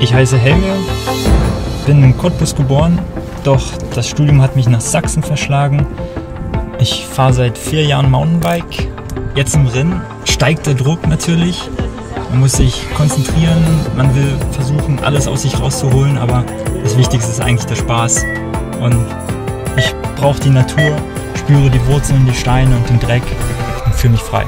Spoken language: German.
Ich heiße Helge, bin in Cottbus geboren, doch das Studium hat mich nach Sachsen verschlagen. Ich fahre seit vier Jahren Mountainbike. Jetzt im Rennen steigt der Druck natürlich. Man muss sich konzentrieren, man will versuchen, alles aus sich rauszuholen, aber das Wichtigste ist eigentlich der Spaß. Und ich brauche die Natur, spüre die Wurzeln, die Steine und den Dreck und fühle mich frei.